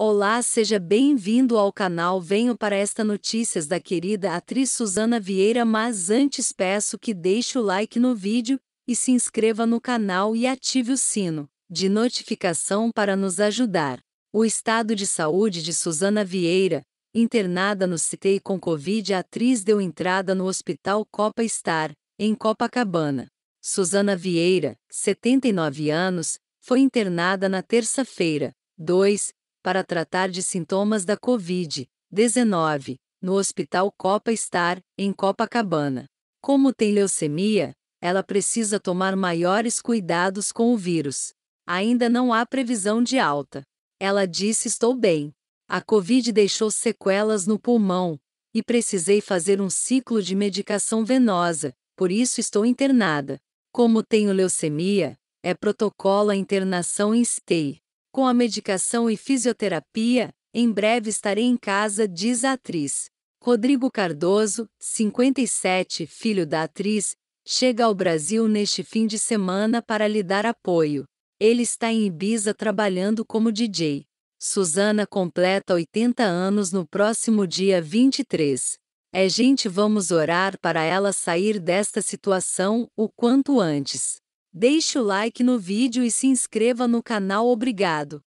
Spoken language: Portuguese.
Olá, seja bem-vindo ao canal. Venho para esta notícias da querida atriz Suzana Vieira, mas antes peço que deixe o like no vídeo e se inscreva no canal e ative o sino de notificação para nos ajudar. O estado de saúde de Suzana Vieira, internada no CTI com Covid, a atriz deu entrada no Hospital Copa Star, em Copacabana. Suzana Vieira, 79 anos, foi internada na terça-feira, 2, para tratar de sintomas da Covid-19, no Hospital Copa Star, em Copacabana. Como tem leucemia, ela precisa tomar maiores cuidados com o vírus. Ainda não há previsão de alta. Ela disse: Estou bem. A Covid deixou sequelas no pulmão e precisei fazer um ciclo de medicação venosa, por isso estou internada. Como tenho leucemia, é protocolo a internação em STEI. Com a medicação e fisioterapia, em breve estarei em casa, diz a atriz. Rodrigo Cardoso, 57, filho da atriz, chega ao Brasil neste fim de semana para lhe dar apoio. Ele está em Ibiza trabalhando como DJ. Suzana completa 80 anos no próximo dia 23. É gente, vamos orar para ela sair desta situação o quanto antes. Deixe o like no vídeo e se inscreva no canal. Obrigado.